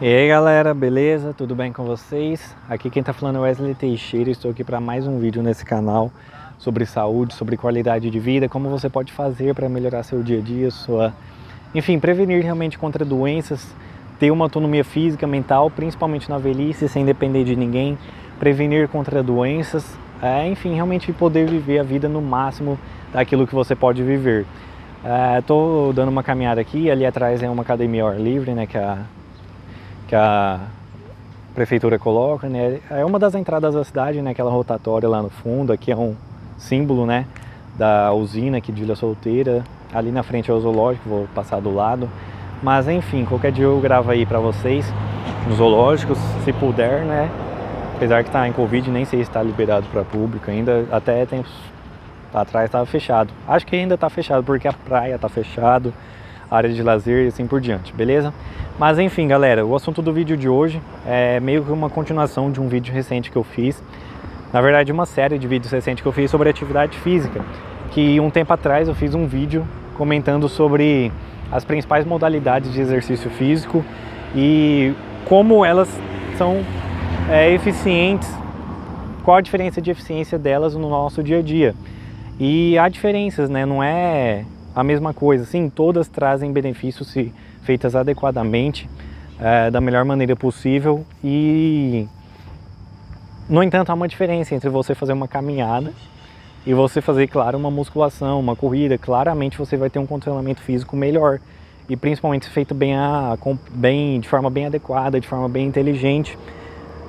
E aí galera, beleza? Tudo bem com vocês? Aqui quem tá falando é Wesley Teixeira, estou aqui para mais um vídeo nesse canal sobre saúde, sobre qualidade de vida, como você pode fazer para melhorar seu dia a dia, sua... enfim, prevenir realmente contra doenças, ter uma autonomia física, mental, principalmente na velhice, sem depender de ninguém, prevenir contra doenças, é, enfim, realmente poder viver a vida no máximo daquilo que você pode viver. Estou é, dando uma caminhada aqui, ali atrás é uma academia ao ar livre, né, que a que a prefeitura coloca, né? É uma das entradas da cidade, né? Aquela rotatória lá no fundo, aqui é um símbolo, né? Da usina aqui de Ilha Solteira. Ali na frente é o zoológico, vou passar do lado. Mas enfim, qualquer dia eu gravo aí pra vocês nos zoológicos, se puder, né? Apesar que tá em Covid, nem sei se está liberado para público ainda. Até tempos atrás estava fechado. Acho que ainda está fechado porque a praia está fechado, área de lazer e assim por diante, beleza? Mas enfim, galera, o assunto do vídeo de hoje é meio que uma continuação de um vídeo recente que eu fiz. Na verdade, uma série de vídeos recentes que eu fiz sobre atividade física. Que um tempo atrás eu fiz um vídeo comentando sobre as principais modalidades de exercício físico e como elas são é, eficientes, qual a diferença de eficiência delas no nosso dia a dia. E há diferenças, né? Não é a mesma coisa. Sim, todas trazem benefícios se feitas adequadamente, é, da melhor maneira possível e no entanto há uma diferença entre você fazer uma caminhada e você fazer, claro, uma musculação, uma corrida, claramente você vai ter um condicionamento físico melhor e principalmente feito bem, a, bem de forma bem adequada, de forma bem inteligente,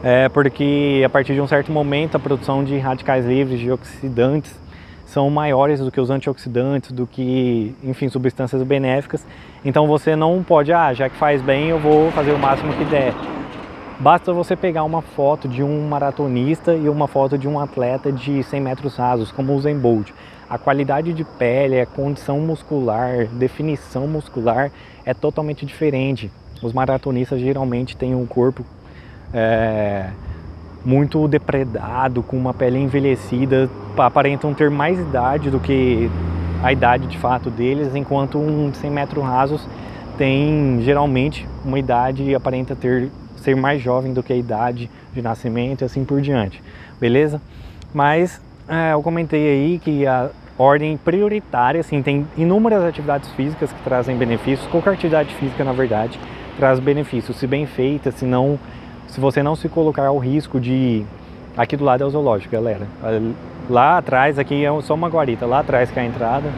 é, porque a partir de um certo momento a produção de radicais livres, de oxidantes, são maiores do que os antioxidantes, do que, enfim, substâncias benéficas. Então você não pode, ah, já que faz bem, eu vou fazer o máximo que der. Basta você pegar uma foto de um maratonista e uma foto de um atleta de 100 metros rasos, como o Bolt. A qualidade de pele, a condição muscular, definição muscular é totalmente diferente. Os maratonistas geralmente têm um corpo é, muito depredado, com uma pele envelhecida, aparentam ter mais idade do que a idade de fato deles, enquanto um 100 metros rasos tem geralmente uma idade e aparenta ter ser mais jovem do que a idade de nascimento e assim por diante, beleza? Mas é, eu comentei aí que a ordem prioritária, assim, tem inúmeras atividades físicas que trazem benefícios, qualquer atividade física, na verdade, traz benefícios, se bem feita, se não se você não se colocar ao risco de... Aqui do lado é o zoológico, galera. Lá atrás, aqui é só uma guarita, lá atrás que é a entrada.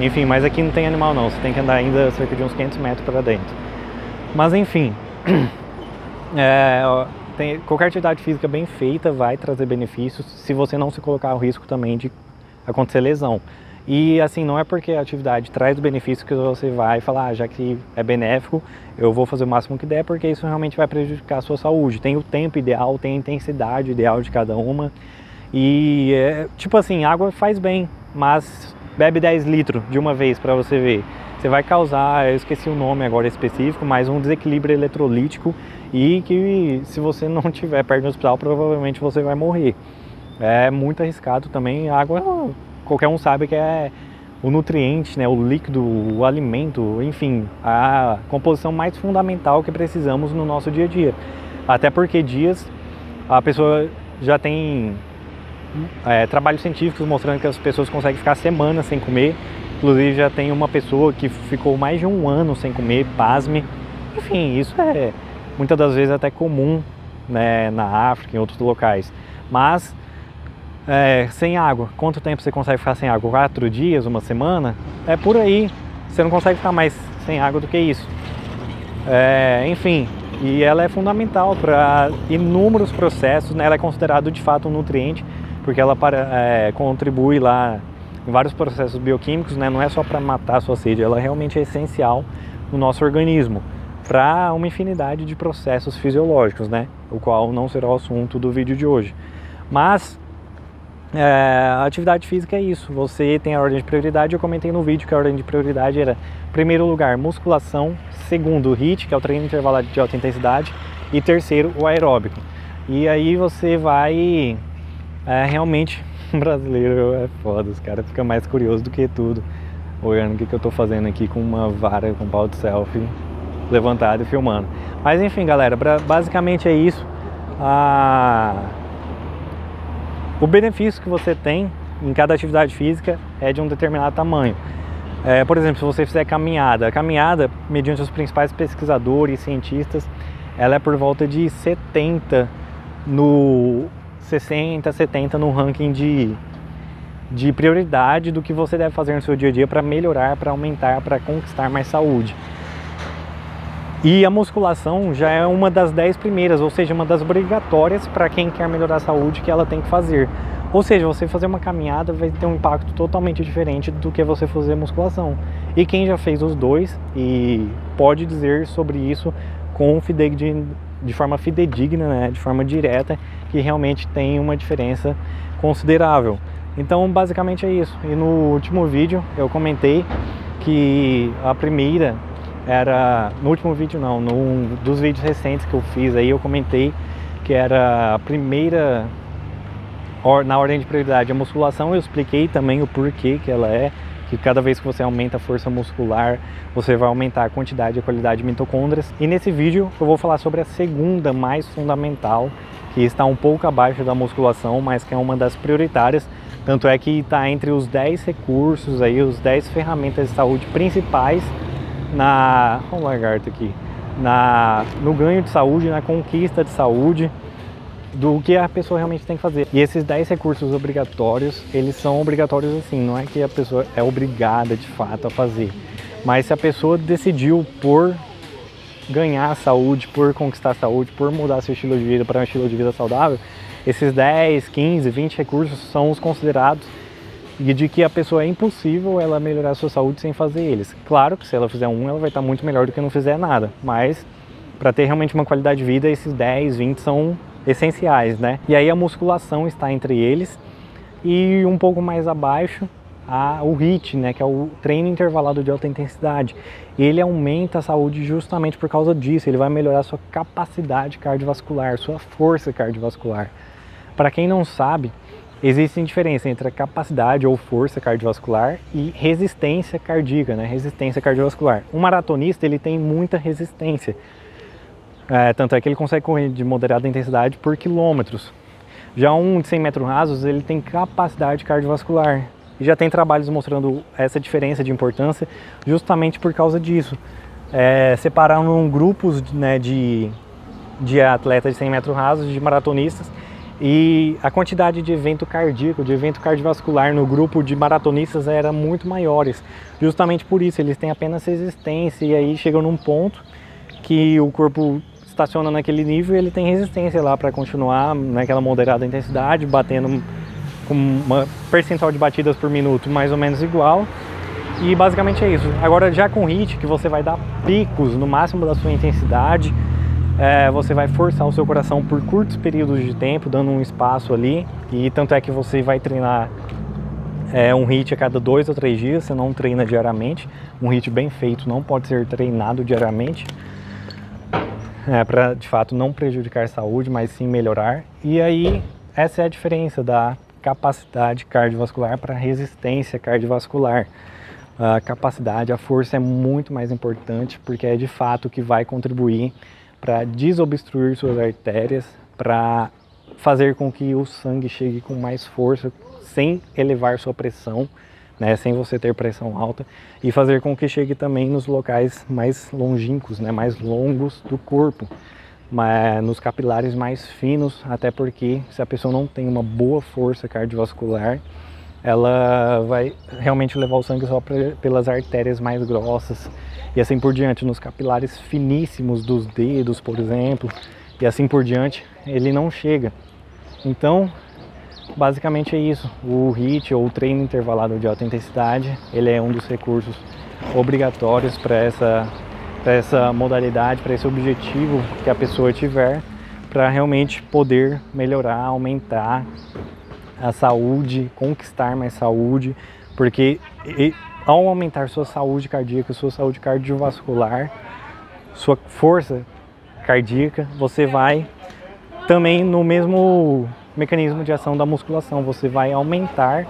Enfim, mas aqui não tem animal não, você tem que andar ainda cerca de uns 500 metros para dentro. Mas enfim, é, tem, qualquer atividade física bem feita vai trazer benefícios se você não se colocar ao risco também de acontecer lesão. E assim, não é porque a atividade traz benefício que você vai falar, ah, já que é benéfico, eu vou fazer o máximo que der, porque isso realmente vai prejudicar a sua saúde. Tem o tempo ideal, tem a intensidade ideal de cada uma. E é, tipo assim, água faz bem, mas bebe 10 litros de uma vez para você ver. Você vai causar, eu esqueci o nome agora específico, mas um desequilíbrio eletrolítico e que se você não tiver perto do hospital, provavelmente você vai morrer. É muito arriscado também. Água qualquer um sabe que é o nutriente, né, o líquido, o alimento, enfim, a composição mais fundamental que precisamos no nosso dia a dia. Até porque dias a pessoa já tem é, trabalhos científicos mostrando que as pessoas conseguem ficar semanas sem comer. Inclusive já tem uma pessoa que ficou mais de um ano sem comer, pasme. Enfim, isso é muitas das vezes até comum né, na África, em outros locais. Mas é, sem água. Quanto tempo você consegue ficar sem água? Quatro dias, uma semana? É por aí. Você não consegue ficar mais sem água do que isso. É, enfim, e ela é fundamental para inúmeros processos. Né? Ela é considerada de fato um nutriente porque ela para, é, contribui lá em vários processos bioquímicos. Né? Não é só para matar a sua sede, ela realmente é essencial no nosso organismo para uma infinidade de processos fisiológicos, né? O qual não será o assunto do vídeo de hoje. Mas é, atividade física é isso, você tem a ordem de prioridade, eu comentei no vídeo que a ordem de prioridade era, primeiro lugar, musculação, segundo, HIIT, que é o treino intervalado de alta intensidade, e terceiro, o aeróbico. E aí você vai, é, realmente, brasileiro é foda, os caras ficam mais curiosos do que tudo, olhando o que, que eu tô fazendo aqui com uma vara com pau de selfie, levantado e filmando. Mas enfim, galera, basicamente é isso. Ah, o benefício que você tem em cada atividade física é de um determinado tamanho. É, por exemplo, se você fizer caminhada, a caminhada, mediante os principais pesquisadores e cientistas, ela é por volta de 70 no 60, 70 no ranking de, de prioridade do que você deve fazer no seu dia a dia para melhorar, para aumentar, para conquistar mais saúde. E a musculação já é uma das 10 primeiras, ou seja, uma das obrigatórias para quem quer melhorar a saúde que ela tem que fazer. Ou seja, você fazer uma caminhada vai ter um impacto totalmente diferente do que você fazer musculação. E quem já fez os dois e pode dizer sobre isso com de, de forma fidedigna, né, de forma direta, que realmente tem uma diferença considerável. Então, basicamente é isso. E no último vídeo eu comentei que a primeira era no último vídeo não, num dos vídeos recentes que eu fiz aí eu comentei que era a primeira na ordem de prioridade a musculação, eu expliquei também o porquê que ela é, que cada vez que você aumenta a força muscular, você vai aumentar a quantidade e a qualidade de mitocôndrias. E nesse vídeo eu vou falar sobre a segunda mais fundamental, que está um pouco abaixo da musculação, mas que é uma das prioritárias. Tanto é que está entre os 10 recursos aí, os 10 ferramentas de saúde principais na, vamos lagarto aqui, na, no ganho de saúde, na conquista de saúde, do que a pessoa realmente tem que fazer. E esses 10 recursos obrigatórios, eles são obrigatórios assim, não é que a pessoa é obrigada de fato a fazer. Mas se a pessoa decidiu por ganhar saúde, por conquistar saúde, por mudar seu estilo de vida para um estilo de vida saudável, esses 10, 15, 20 recursos são os considerados e de que a pessoa é impossível ela melhorar a sua saúde sem fazer eles. Claro que se ela fizer um, ela vai estar muito melhor do que não fizer nada, mas para ter realmente uma qualidade de vida, esses 10, 20 são essenciais, né? E aí a musculação está entre eles e um pouco mais abaixo a, o HIIT, né, que é o treino intervalado de alta intensidade. Ele aumenta a saúde justamente por causa disso, ele vai melhorar a sua capacidade cardiovascular, sua força cardiovascular. Para quem não sabe, existe diferença entre a capacidade ou força cardiovascular e resistência cardíaca, né, resistência cardiovascular. Um maratonista, ele tem muita resistência, é, tanto é que ele consegue correr de moderada intensidade por quilômetros. Já um de 100 metros rasos, ele tem capacidade cardiovascular. E já tem trabalhos mostrando essa diferença de importância justamente por causa disso. É, separaram grupos né, de, de atletas de 100 metros rasos, de maratonistas, e a quantidade de evento cardíaco, de evento cardiovascular no grupo de maratonistas era muito maiores. Justamente por isso, eles têm apenas resistência e aí chegam num ponto que o corpo estaciona naquele nível e ele tem resistência lá para continuar naquela moderada intensidade, batendo com uma percentual de batidas por minuto mais ou menos igual. E basicamente é isso. Agora já com HIIT, que você vai dar picos no máximo da sua intensidade, é, você vai forçar o seu coração por curtos períodos de tempo, dando um espaço ali. E tanto é que você vai treinar é, um HIIT a cada dois ou três dias, você não treina diariamente. Um HIIT bem feito não pode ser treinado diariamente é, para de fato não prejudicar a saúde, mas sim melhorar. E aí essa é a diferença da capacidade cardiovascular para resistência cardiovascular. A capacidade, a força é muito mais importante porque é de fato que vai contribuir para desobstruir suas artérias, para fazer com que o sangue chegue com mais força, sem elevar sua pressão né, sem você ter pressão alta e fazer com que chegue também nos locais mais longínquos, né, mais longos do corpo, mas nos capilares mais finos, até porque se a pessoa não tem uma boa força cardiovascular, ela vai realmente levar o sangue só pelas artérias mais grossas e assim por diante, nos capilares finíssimos dos dedos, por exemplo, e assim por diante, ele não chega. Então, Basicamente é isso. O HIIT ou o treino intervalado de alta intensidade, ele é um dos recursos obrigatórios para essa, essa modalidade, para esse objetivo que a pessoa tiver, para realmente poder melhorar, aumentar a saúde, conquistar mais saúde, porque e, ao aumentar sua saúde cardíaca, sua saúde cardiovascular, sua força cardíaca, você vai também no mesmo mecanismo de ação da musculação. Você vai aumentar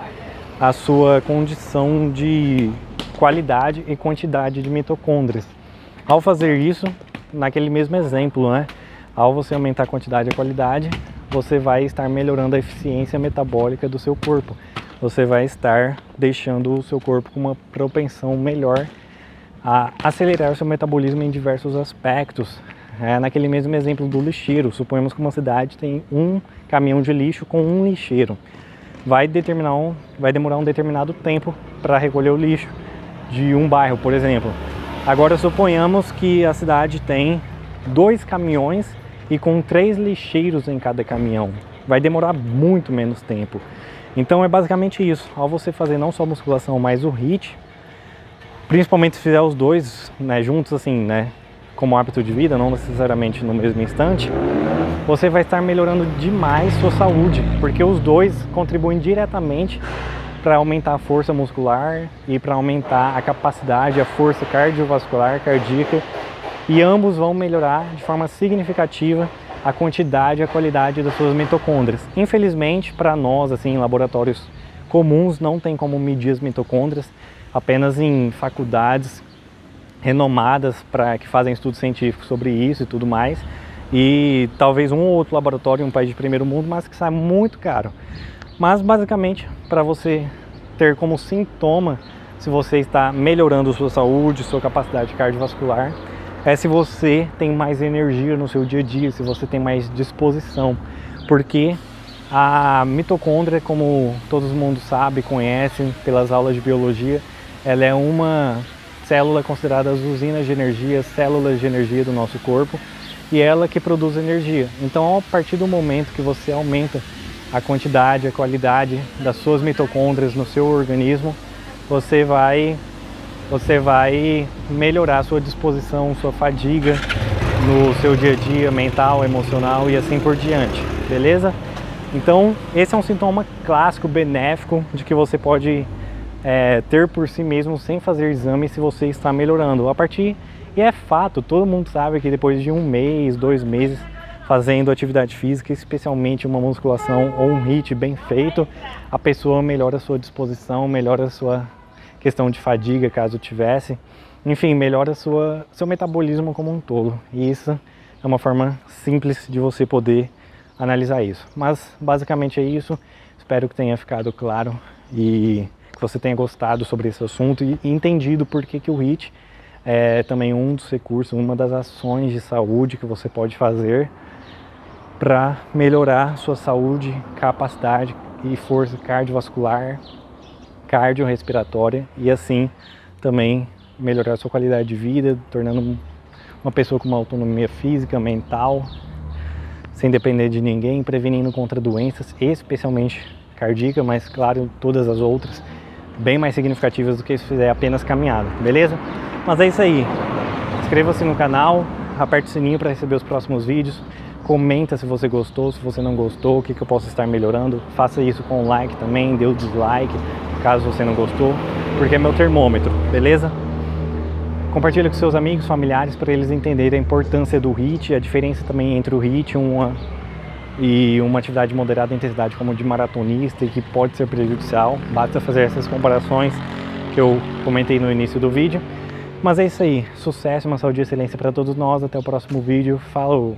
a sua condição de qualidade e quantidade de mitocôndrias. Ao fazer isso, naquele mesmo exemplo, né? Ao você aumentar a quantidade e a qualidade, você vai estar melhorando a eficiência metabólica do seu corpo. Você vai estar deixando o seu corpo com uma propensão melhor a acelerar o seu metabolismo em diversos aspectos. É, naquele mesmo exemplo do lixeiro, suponhamos que uma cidade tem um caminhão de lixo com um lixeiro. Vai, determinar um, vai demorar um determinado tempo para recolher o lixo de um bairro, por exemplo. Agora suponhamos que a cidade tem dois caminhões e com três lixeiros em cada caminhão. Vai demorar muito menos tempo. Então é basicamente isso. Ao você fazer não só musculação, mas o HIIT, principalmente se fizer os dois né, juntos assim, né, como hábito de vida, não necessariamente no mesmo instante, você vai estar melhorando demais sua saúde, porque os dois contribuem diretamente para aumentar a força muscular e para aumentar a capacidade, a força cardiovascular, cardíaca e ambos vão melhorar de forma significativa a quantidade e a qualidade das suas mitocôndrias. Infelizmente, para nós, assim, em laboratórios comuns, não tem como medir as mitocôndrias, apenas em faculdades renomadas para que fazem estudos científicos sobre isso e tudo mais. E talvez um ou outro laboratório em um país de primeiro mundo, mas que sai muito caro. Mas basicamente, para você ter como sintoma se você está melhorando sua saúde, sua capacidade cardiovascular, é se você tem mais energia no seu dia a dia, se você tem mais disposição, porque a mitocôndria, como todo mundo sabe, conhece pelas aulas de biologia, ela é uma célula considerada as usinas de energia, células de energia do nosso corpo, e ela que produz energia. Então, a partir do momento que você aumenta a quantidade, a qualidade das suas mitocôndrias no seu organismo, você vai você vai melhorar sua disposição, sua fadiga no seu dia a dia mental, emocional e assim por diante, beleza? Então, esse é um sintoma clássico, benéfico, de que você pode é, ter por si mesmo sem fazer exame se você está melhorando. A partir, e é fato, todo mundo sabe que depois de um mês, dois meses fazendo atividade física, especialmente uma musculação ou um HIIT bem feito, a pessoa melhora a sua disposição, melhora a sua questão de fadiga, caso tivesse. Enfim, melhora sua, seu metabolismo como um todo. E isso é uma forma simples de você poder analisar isso. Mas basicamente é isso. Espero que tenha ficado claro e que você tenha gostado sobre esse assunto e entendido por que, que o HIT é também um dos recursos, uma das ações de saúde que você pode fazer para melhorar sua saúde, capacidade e força cardiovascular, cardiorrespiratória e assim também melhorar sua qualidade de vida, tornando uma pessoa com uma autonomia física, mental, sem depender de ninguém, prevenindo contra doenças, especialmente cardíaca, mas claro, todas as outras, bem mais significativas do que se fizer apenas caminhada, beleza? Mas é isso aí. Inscreva-se no canal, aperte o sininho para receber os próximos vídeos. Comenta se você gostou, se você não gostou, o que, que eu posso estar melhorando. Faça isso com like também, dê o dislike caso você não gostou, porque é meu termômetro, beleza? Compartilha com seus amigos, familiares, para eles entenderem a importância do HIIT, a diferença também entre o HIIT uma, e uma atividade moderada de intensidade como de maratonista e que pode ser prejudicial. Basta fazer essas comparações que eu comentei no início do vídeo. Mas é isso aí, sucesso, uma saúde e excelência para todos nós. Até o próximo vídeo. Falou!